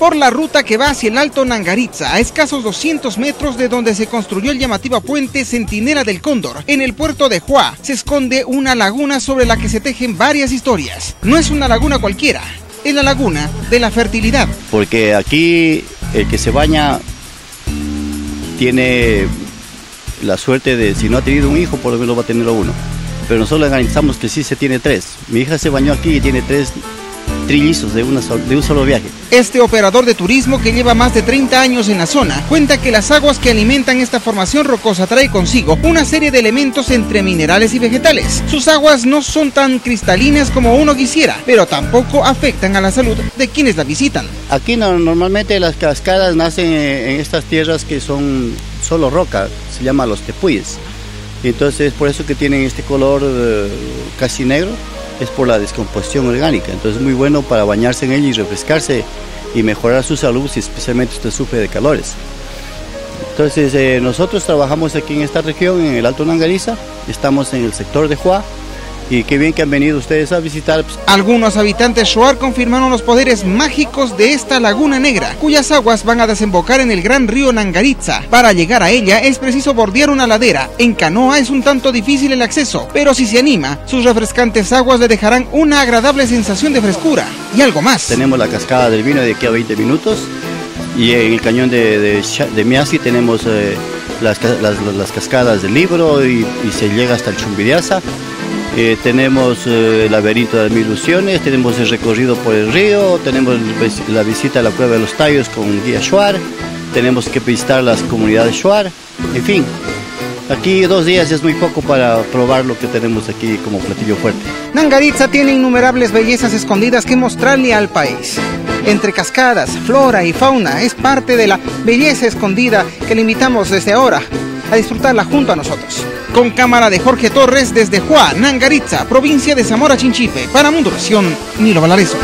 por la ruta que va hacia el Alto Nangaritza, a escasos 200 metros de donde se construyó el llamativo puente Centinela del Cóndor. En el puerto de Juá se esconde una laguna sobre la que se tejen varias historias. No es una laguna cualquiera, es la laguna de la fertilidad. Porque aquí el que se baña tiene la suerte de, si no ha tenido un hijo, por lo menos va a tener uno. Pero nosotros garantizamos que sí se tiene tres. Mi hija se bañó aquí y tiene tres trillizos de un solo viaje. Este operador de turismo que lleva más de 30 años en la zona cuenta que las aguas que alimentan esta formación rocosa trae consigo una serie de elementos entre minerales y vegetales. Sus aguas no son tan cristalinas como uno quisiera, pero tampoco afectan a la salud de quienes la visitan. Aquí normalmente las cascadas nacen en estas tierras que son solo roca, se llama los tepuyes. Entonces por eso que tienen este color eh, casi negro es por la descomposición orgánica. Entonces es muy bueno para bañarse en ella y refrescarse y mejorar su salud si especialmente usted sufre de calores. Entonces eh, nosotros trabajamos aquí en esta región, en el Alto Nangariza, estamos en el sector de Juá, y qué bien que han venido ustedes a visitar. Pues. Algunos habitantes Shuar confirmaron los poderes mágicos de esta laguna negra, cuyas aguas van a desembocar en el gran río Nangaritza. Para llegar a ella es preciso bordear una ladera. En canoa es un tanto difícil el acceso, pero si se anima, sus refrescantes aguas le dejarán una agradable sensación de frescura. Y algo más. Tenemos la cascada del vino de aquí a 20 minutos y en el cañón de, de, Miasi tenemos eh, las, cascadas del Libro y, se llega hasta el Chumbidiaza. Eh, tenemos eh, el laberinto de las mil ilusiones, tenemos el recorrido por el río, tenemos la visita a la cueva de los tallos con guía Shuar, tenemos que visitar las comunidades Shuar, en fin. Aquí dos días es muy poco para probar lo que tenemos aquí como platillo fuerte. Nangaritza tiene innumerables bellezas escondidas que mostrarle al país. Entre cascadas, flora y fauna es parte de la belleza escondida que le invitamos desde ahora a disfrutarla junto a nosotros. Con cámara de Jorge Torres desde Juan, Nangaritza, provincia de Zamora Chinchipe, para Mundo Nilo Valareso.